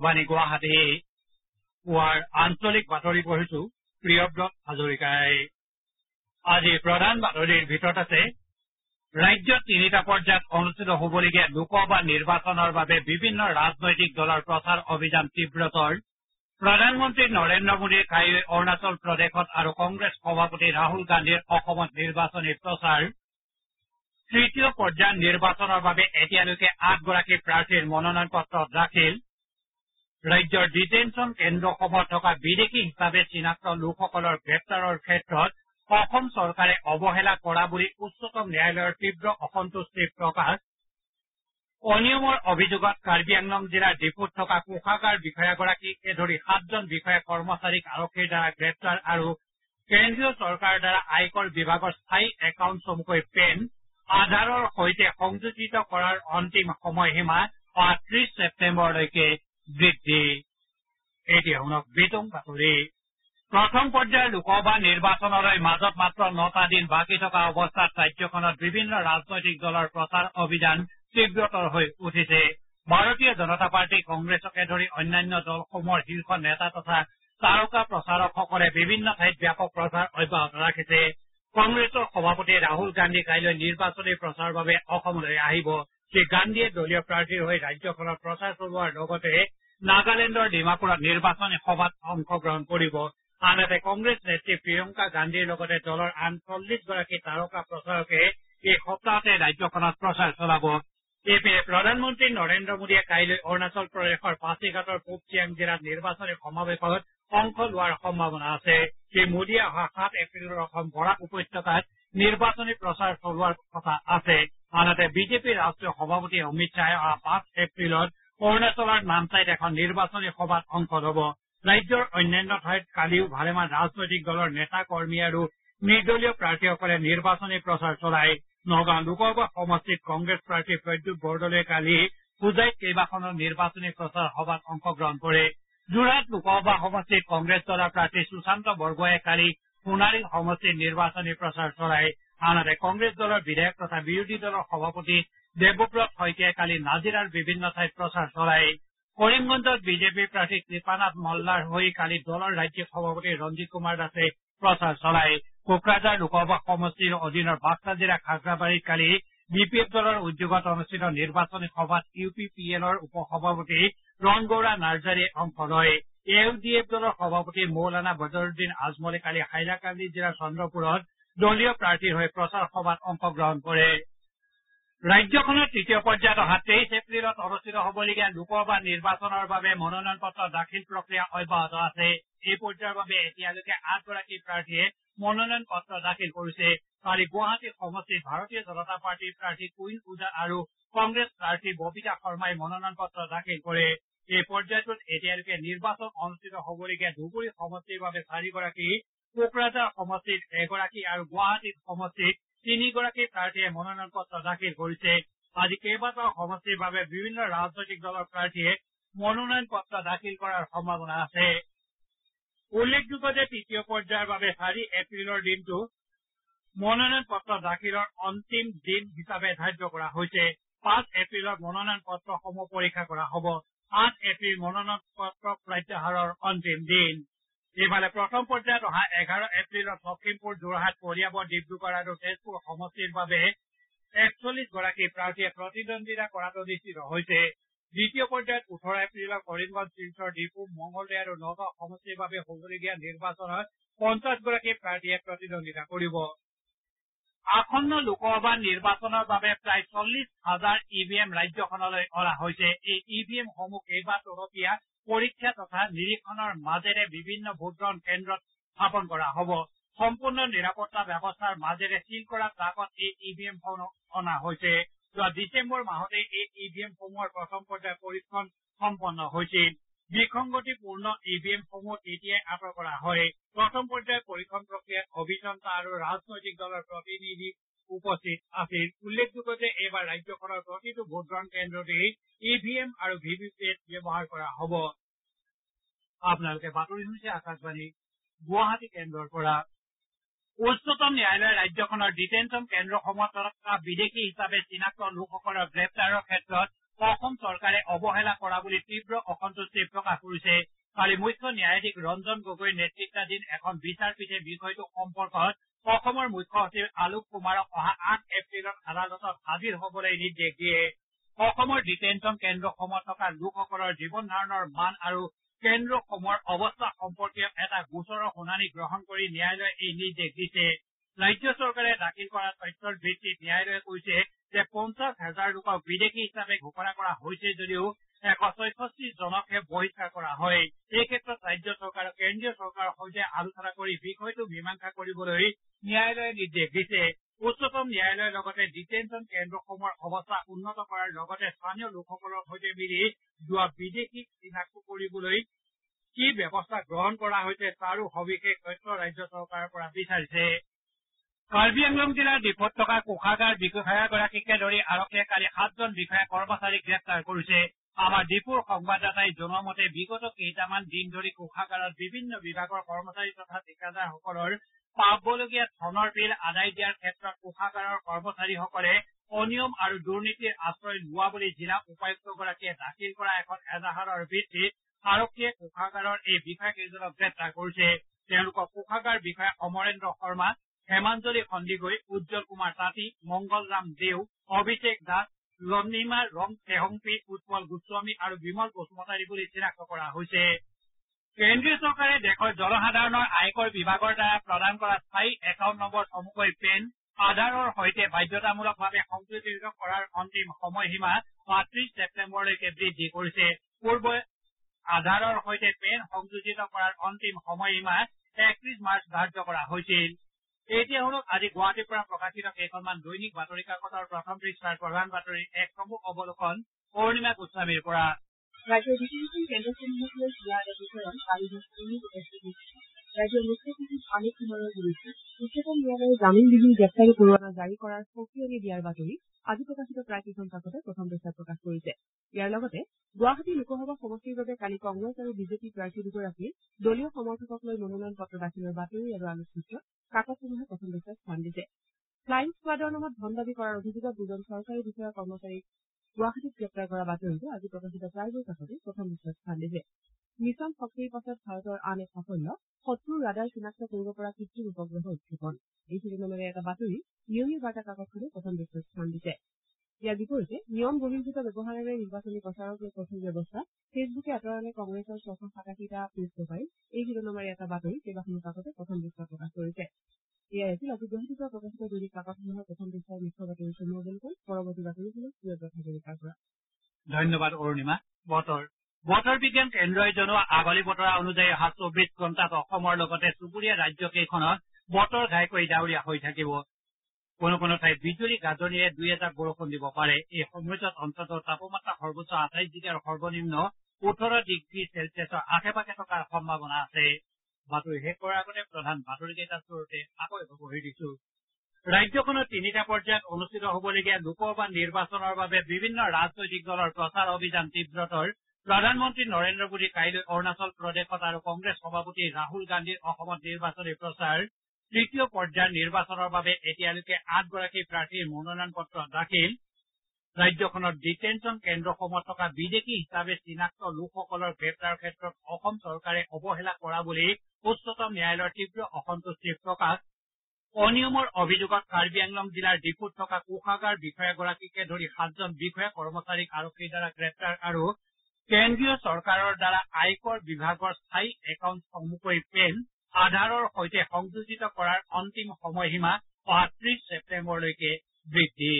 আকাশবাণী গুৱাহাটী পুৱাৰ আঞ্চলিক বাতৰি পঢ়িছো প্ৰিয়ব্ৰত হাজৰিকাই। আজিৰ প্ৰধান বাতৰিৰ ভিতৰত আছে ৰাজ্যত তিনিটা পৰ্যায়ত অনুষ্ঠিত হ'বলগীয়া লোকসভা নিৰ্বাচনৰ বাবে বিভিন্ন ৰাজনৈতিক দলৰ প্ৰচাৰ অভিযান তীব্ৰতৰ। প্ৰধানমন্ত্ৰী নৰেন্দ্ৰ মোদীয়ে কাইলৈ অৰুণাচল প্ৰদেশত আৰু কংগ্ৰেছ সভাপতি ৰাহুল গান্ধীৰ অসমত নিৰ্বাচনী প্ৰচাৰ। তৃতীয় পৰ্যায়ৰ নিৰ্বাচনৰ বাবে এতিয়ালৈকে আঠগৰাকী প্ৰাৰ্থীৰ মনোনয়ন পত্ৰ দাখিল। ৰাজ্যৰ ডিটেনশ্যন কেন্দ্ৰসমূহত থকা বিদেশী হিচাপে চিনাক্ত লোকসকলৰ গ্ৰেপ্তাৰৰ ক্ষেত্ৰত অসম চৰকাৰে অৱহেলা কৰা বুলি উচ্চতম ন্যায়ালয়ৰ তীব্ৰ অসন্তুষ্টি প্ৰকাশ। অনিয়মৰ অভিযোগত কাৰ্বি আংলং জিলাৰ ডিপুত থকা কোষাগাৰ বিষয়াগৰাকীকে ধৰি সাতজন বিষয়া কৰ্মচাৰীক আৰক্ষীৰ দ্বাৰা গ্ৰেপ্তাৰ আৰু কেন্দ্ৰীয় চৰকাৰৰ দ্বাৰা আয়কৰ বিভাগৰ স্থায়ী একাউণ্ট চমুকৈ পেন আধাৰৰ সৈতে সংযোজিত কৰাৰ অন্তিম সময়সীমা অহা ত্ৰিশ ছেপ্তেম্বৰলৈকে বৃদ্ধি এতিয়া শুনক বিতং বাতৰি প্ৰথম পৰ্যায়ৰ লোকসভা নিৰ্বাচনলৈ মাজত মাত্ৰ নটা দিন বাকী থকা অৱস্থাত ৰাজ্যখনত বিভিন্ন ৰাজনৈতিক দলৰ প্ৰচাৰ অভিযান তীব্ৰতৰ হৈ উঠিছে। ভাৰতীয় জনতা পাৰ্টী কংগ্ৰেছকে ধৰি অন্যান্য দলসমূহৰ শীৰ্ষ নেতা তথা তাৰকা প্ৰচাৰকসকলে বিভিন্ন ঠাইত ব্যাপক প্ৰচাৰ অব্যাহত ৰাখিছে। কংগ্ৰেছৰ সভাপতি ৰাহুল গান্ধী কাইলৈ নিৰ্বাচনী প্ৰচাৰৰ বাবে অসমলৈ আহিব। শ্ৰীগান্ধীয়ে দলীয় প্ৰাৰ্থীৰ হৈ ৰাজ্যখনত প্ৰচাৰ চলোৱাৰ লগতে নাগালেণ্ডৰ ডিমাপুৰত নিৰ্বাচনী সভাত অংশগ্ৰহণ কৰিব। আনহাতে কংগ্ৰেছ নেত্ৰী প্ৰিয়ংকা গান্ধীৰ লগতে দলৰ আন চল্লিছগৰাকী তাৰকা প্ৰচাৰকে এই সপ্তাহতে ৰাজ্যখনত প্ৰচাৰ চলাব। ইপিনে প্ৰধানমন্ত্ৰী নৰেন্দ্ৰ মোদীয়ে কাইলৈ অৰুণাচল প্ৰদেশৰ পাছিঘাটৰ পূব চিয়াং জিলাত নিৰ্বাচনী সমাৱেশত অংশ লোৱাৰ সম্ভাৱনা আছে। শ্ৰীমোদীয়ে অহা সাত এপ্ৰিলৰ অসম বৰাক উপত্যকাত নিৰ্বাচনী প্ৰচাৰ চলোৱাৰ কথা আছে। আনহাতে বিজেপিৰ ৰাষ্ট্ৰীয় সভাপতি অমিত শ্বাহে অহা পাঁচ এপ্ৰিলত অৰুণাচলৰ নামচাইত এখন নিৰ্বাচনী সভাত অংশ ল'ব ৰাজ্যৰ অন্যান্য ঠাইত কালিও ভালেমান ৰাজনৈতিক দলৰ নেতা কৰ্মী আৰু নিৰ্দলীয় প্ৰাৰ্থীসকলে নিৰ্বাচনী প্ৰচাৰ চলায়। নগাঁও লোকসভা সমষ্টিত কংগ্ৰেছ প্ৰাৰ্থী প্ৰদ্যুৎ বৰদলৈয়ে কালি হোজাইত কেইবাখনো নিৰ্বাচনী প্ৰচাৰ সভাত অংশগ্ৰহণ কৰে। যোৰহাট লোকসভা সমষ্টিত কংগ্ৰেছ দলৰ প্ৰাৰ্থী সুশান্ত বৰগোহাঁয়ে কালি সোণাৰী সমষ্টিত নিৰ্বাচনী প্ৰচাৰ চলায়। আনহাতে কংগ্ৰেছ দলৰ বিধায়ক তথা বিৰোধী দলৰ সভাপতি দেৱব্ৰত শইকীয়াই কালি নাজিৰাৰ বিভিন্ন ঠাইত প্ৰচাৰ চলায় কৰিমগঞ্জত বিজেপিৰ প্ৰাৰ্থী কৃপানাথ মল্লাৰ হৈ কালি দলৰ ৰাজ্যিক সভাপতি ৰঞ্জিত কুমাৰ দাসে প্ৰচাৰ চলায় কোকৰাঝাৰ লোকসভা সমষ্টিৰ অধীনৰ বাক্সা জিলাৰ খাগ্ৰাবাৰীত কালি বি পি এফ দলৰ উদ্যোগত অনুষ্ঠিত নিৰ্বাচনী সভাত ইউ পি পি এলৰ উপ সভাপতি ৰণগৌৰা নাৰ্জাৰীয়ে অংশ লয়। এ ইউ ডি এফ দলৰ সভাপতি মৌলানা বদৰুদ্দিন আজমলে কালি হাইলাকান্দি জিলাৰ চন্দ্ৰপুৰত দলীয় প্ৰাৰ্থীৰ হৈ প্ৰচাৰ সভাত অংশগ্ৰহণ কৰে। ৰাজ্যখনৰ তৃতীয় পৰ্যায়ত অহা তেইছ এপ্ৰিলত অনুষ্ঠিত হ'বলগীয়া লোকসভা নিৰ্বাচনৰ বাবে মনোনয়ন পত্ৰ দাখিল প্ৰক্ৰিয়া অব্যাহত আছে। এই পৰ্যায়ৰ বাবে এতিয়ালৈকে আঠগৰাকী প্ৰাৰ্থীয়ে মনোনয়ন পত্ৰ দাখিল কৰিছে। কালি গুৱাহাটী সমষ্টিত ভাৰতীয় জনতা পাৰ্টীৰ প্ৰাৰ্থী কুইন ওজা আৰু কংগ্ৰেছ প্ৰাৰ্থী ববিতা শৰ্মাই মনোনয়ন পত্ৰ দাখিল কৰে। এই পৰ্যায়টোত এতিয়ালৈকে নিৰ্বাচন অনুষ্ঠিত হ'বলগীয়া ধুবুৰী সমষ্টিৰ বাবে চাৰিগৰাকী কোকৰাঝাৰ সমষ্টিত এগৰাকী আৰু গুৱাহাটী সমষ্টিত তিনিগৰাকী প্ৰাৰ্থীয়ে মনোনয়ন পত্ৰ দাখিল কৰিছে। আজি কেইবাটাও সমষ্টিৰ বাবে বিভিন্ন ৰাজনৈতিক দলৰ প্ৰাৰ্থীয়ে মনোনয়ন পত্ৰ দাখিল কৰাৰ সম্ভাৱনা আছে। উল্লেখযোগ্য যে তৃতীয় পৰ্যায়ৰ বাবে চাৰি এপ্ৰিলৰ দিনটো মনোনয়ন পত্ৰ দাখিলৰ অন্তিম দিন হিচাপে ধাৰ্য কৰা হৈছে। পাঁচ এপ্ৰিলত মনোনয়ন পত্ৰসমূহ পৰীক্ষা কৰা হ'ব। আঠ এপ্ৰিল মনোনয়ন পত্ৰ প্ৰত্যাহাৰৰ অন্তিম দিন। ইফালে প্ৰথম পৰ্যায়ত অহা এঘাৰ এপ্ৰিলত লখিমপুৰ যোৰহাট কলিয়াবৰ ডিব্ৰুগড় আৰু তেজপুৰ সমষ্টিৰ বাবে একচল্লিছগৰাকী প্ৰাৰ্থীয়ে প্ৰতিদ্বন্দ্বিতা কৰাটো নিশ্চিত হৈছে। দ্বিতীয় পৰ্যায়ত ওঠৰ এপ্ৰিলত কৰিমগঞ্জ শিলচৰ ডিফু মঙলদৈ আৰু নগাঁও সমষ্টিৰ বাবে হ'বলগীয়া নিৰ্বাচনত পঞ্চাছগৰাকী প্ৰাৰ্থীয়ে প্ৰতিদ্বন্দ্বিতা কৰিব। আসন্ন লোকসভা নিৰ্বাচনৰ বাবে প্ৰায় চল্লিছ হাজাৰ ই ভি এম ৰাজ্যখনলৈ অনা হৈছে। এই ই ভি এমসমূহ কেইবা তৰপীয়া পৰীক্ষা তথা নিৰীক্ষণৰ মাজেৰে বিভিন্ন ভোটগ্ৰহণ কেন্দ্ৰত স্থাপন কৰা হ'ব। সম্পূৰ্ণ নিৰাপত্তা ব্যৱস্থাৰ মাজেৰে ছীল কৰা ট্ৰাকত এই ই ভি এমসমূহ অনা হৈছে। যোৱা ডিচেম্বৰ মাহতে এই ই ভি এমসমূহৰ প্ৰথম পৰ্যায়ৰ পৰীক্ষণ সম্পন্ন হৈছিল। বিসংগতিপূৰ্ণ ই ভি এমসমূহ তেতিয়াই আঁতৰ কৰা হয়। প্ৰথম পৰ্যায়ৰ পৰীক্ষণ প্ৰক্ৰিয়াত অভিযন্তা আৰু ৰাজনৈতিক দলৰ প্ৰতিনিধি উপস্থিত আছিল। উল্লেখযোগ্য যে এইবাৰ ৰাজ্যখনৰ প্ৰতিটো ভোটগ্ৰহণ কেন্দ্ৰতেই ই ভি এম আৰু ভি ভি পেট ব্যৱহাৰ কৰা হ'ব। উচ্চতম ন্যায়ালয়ে ৰাজ্যখনৰ ডিটেনশ্যন কেন্দ্ৰসমূহত থকা বিদেশী হিচাপে চিনাক্ত লোকসকলৰ গ্ৰেপ্তাৰৰ ক্ষেত্ৰত অসম চৰকাৰে অৱহেলা কৰা বুলি তীৱ অসন্তুষ্টি প্ৰকাশ কৰিছে। কালি মুখ্য ন্যায়াধীশ ৰঞ্জন গগৈৰ নেতৃতাধীন এখন বিচাৰপীঠে বিষয়টো সম্পৰ্কত অসমৰ মুখ্য সচিব আলোক কুমাৰক অহা আঠ এপ্ৰিলত আদালতত হাজিৰ হবলৈ নিৰ্দেশ দিয়ে। অসমৰ ডিটেনশ্যন কেন্দ্ৰসমূহত থকা লোকসকলৰ জীৱন ধাৰণৰ মান আৰু কেন্দ্ৰসমূহৰ অৱস্থা সম্পৰ্কীয় এটা গোচৰৰ শুনানি গ্ৰহণ কৰি ন্যায়ালয়ে এই নিৰ্দেশ দিছে। ৰাজ্য চৰকাৰে দাখিল কৰা তথ্যৰ ভিত্তিত ন্যায়ালয়ে কৈছে যে পঞ্চাছ হাজাৰ লোকক বিদেশী হিচাপে ঘোষণা কৰা হৈছে যদিও এশ ছয়ষষ্ঠি জনকহে বহিষ্কাৰ কৰা হয়। এই ক্ষেত্ৰত ৰাজ্য চৰকাৰ আৰু কেন্দ্ৰীয় চৰকাৰৰ সৈতে আলোচনা কৰি বিষয়টো মীমাংসা কৰিবলৈ ন্যায়ালয়ে নিৰ্দেশ দিছে। উচ্চতম ন্যায়ালয়ে লগতে ডিটেনশ্যন কেন্দ্ৰসমূহৰ অৱস্থা উন্নত কৰাৰ লগতে স্থানীয় লোকসকলৰ সৈতে মিলি যোৱা বিদেশীক চিনাক্ত কৰিবলৈ কি ব্যৱস্থা গ্ৰহণ কৰা হৈছে তাৰো সবিশেষ তথ্য ৰাজ্য চৰকাৰৰ পৰা বিচাৰিছে। কাৰ্বি আংলং জিলাৰ ডিফুত থকা কোষাগাৰ বিষয়াগৰাকীকে ধৰি আৰক্ষীয়ে কালি সাতজন বিষয়া কৰ্মচাৰীক গ্ৰেপ্তাৰ কৰিছে। আমাৰ ডিপুৰ সংবাদদাতাই জনোৱা মতে বিগত কেইটামান দিন ধৰি কোষাগাৰত বিভিন্ন বিভাগৰ কৰ্মচাৰী তথা ঠিকাদাৰসকলৰ পাবলগীয়া ধনৰ বিল আদায় দিয়াৰ ক্ষেত্ৰত কোষাগাৰৰ কৰ্মচাৰীসকলে অনিয়ম আৰু দুৰ্নীতিৰ আশ্ৰয় লোৱা বুলি জিলা উপায়ুক্তগৰাকীয়ে দাখিল কৰা এখন এজাহাৰৰ ভিত্তিত আৰক্ষীয়ে কোষাগাৰৰ এই বিষয়াকেইজনক গ্ৰেপ্তাৰ কৰিছে। তেওঁলোকক কোষাগাৰ বিষয়া অমৰেন্দ্ৰ শৰ্মা হেমাঞ্জলি সন্দিকৈ উজ্জ্বল কুমাৰ তাঁতী মংগলৰাম দেও অভিষেক দাস লনিমা ৰম চেহংপি উৎপল গোস্বামী আৰু বিমল বসুমতাৰী বুলি চিনাক্ত কৰা হৈছে। কেন্দ্ৰীয় চৰকাৰে দেশৰ জনসাধাৰণৰ আয়কৰ বিভাগৰ দ্বাৰা প্ৰদান কৰা স্থায়ী একাউণ্ট নম্বৰ চমুকৈ পেন আধাৰৰ সৈতে বাধ্যতামূলকভাৱে সংযোজিত কৰাৰ অন্তিম সময়সীমা ত্ৰিশ ছেপ্তেম্বৰলৈকে বৃদ্ধি কৰিছে। পূৰ্বে আধাৰৰ সৈতে পেন সংযোজিত কৰাৰ অন্তিম সময়সীমা একত্ৰিশ মাৰ্চ ধাৰ্য কৰা হৈছিল। এতিয়া শুনক আজি গুৱাহাটীৰ পৰা প্ৰকাশিত কেইখনমান দৈনিক বাতৰি কাকতৰ প্ৰথম পৃষ্ঠাৰ প্ৰধান বাতৰিৰ এক চমু অৱলোকন অৰুণিমা গোস্বামীৰ পৰা ৰাজ্যৰ ডিটেনশ্যন কেন্দ্ৰসমূহক লৈ এটা বিচৰণ কালি ৰাজ্যৰ মুখ্য সচিব অনিল কুমাৰৰ বিৰুদ্ধে উচ্চতম ন্যায়ালয়ে জামিনবিহীন গ্ৰেপ্তাৰী পৰোৱানা জাৰি কৰাৰ সকিয়নি দিয়াৰ বাতৰি আজি প্ৰকাশিত প্ৰায় কেইখন কাকতে প্ৰথম পৃষ্ঠাত প্ৰকাশ কৰিছে। ইয়াৰ লগতে গুৱাহাটী লোকসভা সমষ্টিৰ বাবে কালি কংগ্ৰেছ আৰু বিজেপি প্ৰাৰ্থী দুগৰাকীৰ দলীয় সমৰ্থকক লৈ মনোনয়ন পত্ৰ দাখিলৰ বাতৰি আৰু আলোকচিত্ৰ কাকতসমূহে প্ৰথম পৃষ্ঠাত স্থান দিছে। ফ্লাইং স্কোৱাডৰ নামত ধন দাবী কৰাৰ অভিযোগত দুজন চৰকাৰী বিষয়া কৰ্মচাৰীক গুৱাহাটীত গ্ৰেপ্তাৰ কৰা বাতৰিটো আজি প্ৰকাশিত প্ৰায়বোৰ কাকতে প্ৰথম পৃষ্ঠাত স্থান দিছে। মিছন শক্তিৰ পাছত ভাৰতৰ আন এক সাফল্য শত্ৰুৰ ৰাডাৰ চিনাক্ত কৰিব পৰা কৃত্ৰিম উপগ্ৰহ উৎক্ষেপণ। এই শিৰোনামেৰে এটা বাতৰি নিয়মীয়া বাৰ্তা কাকতখনে প্ৰথম পৃষ্ঠাত স্থান দিছে। ইয়াৰ বিপৰীতে নিয়ম বহিৰ্ভূত ব্যৱহাৰেৰে নিৰ্বাচনী প্ৰচাৰক লৈ কঠোৰ ব্যৱস্থা ফেচবুকে আঁতৰালে কংগ্ৰেছৰ ছশ সাতাশীটা প্ৰেছ প্ৰফাইল এই শিৰোনামেৰে এটা বাতৰি কেইবাখনো কাকতে প্ৰথম পৃষ্ঠাত প্ৰকাশ কৰিছে। এয়াই আছিল আজি গুৱাহাটীৰ পৰা প্ৰকাশিত দৈনিক কাকতসমূহৰ প্ৰথম পৃষ্ঠাৰ মুখ্য বাতৰি চমু পৰৱৰ্তী বাতৰিসমূহ প্ৰিয়ব্ৰত হাজৰিকাৰ পৰা। বতৰ। বিজ্ঞান কেন্দ্ৰই জনোৱা আগলি বতৰা অনুযায়ী অহা চৌবিশ ঘণ্টাত অসমৰ লগতে চুবুৰীয়া ৰাজ্যকেইখনত বতৰ ঘাইকৈ ডাৱৰীয়া হৈ থাকিব। কোনো কোনো ঠাইত বিজুলী গাজনিৰে দুই এজাক বৰষুণ দিব পাৰে। এই সময়ছোৱাত অঞ্চলটোৰ তাপমাত্ৰা সৰ্বোচ্চ আঠাইছ ডিগ্ৰী আৰু সৰ্বনিম্ন ওঠৰ ডিগ্ৰী চেলছিয়াছৰ আশে পাশে থকাৰ সম্ভাৱনা আছে। বাতৰি শেষ কৰাৰ আগতে প্ৰধান আকৌ এবাৰ পঢ়ি দিছো। ৰাজ্যখনত তিনিটা পৰ্যায়ত অনুষ্ঠিত হ'বলগীয়া লোকসভা নিৰ্বাচনৰ বাবে বিভিন্ন ৰাজনৈতিক দলৰ প্ৰচাৰ অভিযান তীব্ৰতৰ। প্ৰধানমন্ত্ৰী নৰেন্দ্ৰ মোদী কাইলৈ অৰুণাচল প্ৰদেশত আৰু কংগ্ৰেছ সভাপতি ৰাহুল গান্ধীৰ অসমত নিৰ্বাচনী প্ৰচাৰ। তৃতীয় পৰ্যায়ৰ নিৰ্বাচনৰ বাবে এতিয়ালৈকে আঠগৰাকী প্ৰাৰ্থীৰ মনোনয়ন পত্ৰ দাখিল। ৰাজ্যখনৰ ডিটেনশ্যন কেন্দ্ৰসমূহত থকা বিদেশী হিচাপে চিনাক্ত লোকসকলৰ গ্ৰেপ্তাৰৰ ক্ষেত্ৰত অসম চৰকাৰে অৱহেলা কৰা বুলি উচ্চতম ন্যায়ালয়ৰ তীব্ৰ অসন্তুষ্টি প্ৰকাশ। অনিয়মৰ অভিযোগত কাৰ্বি আংলং জিলাৰ ডিফুত থকা কোষাগাৰ বিষয়াগৰাকীকে ধৰি সাতজন বিষয়া কৰ্মচাৰীক আৰক্ষীৰ দ্বাৰা গ্ৰেপ্তাৰ আৰু কেন্দ্ৰীয় চৰকাৰৰ দ্বাৰা আয়কৰ বিভাগৰ স্থায়ী একাউণ্ট চমুকৈ পেন আধাৰৰ সৈতে সংযোজিত কৰাৰ অন্তিম সময়সীমা অহা ত্ৰিশ ছেপ্তেম্বৰলৈকে বৃদ্ধি।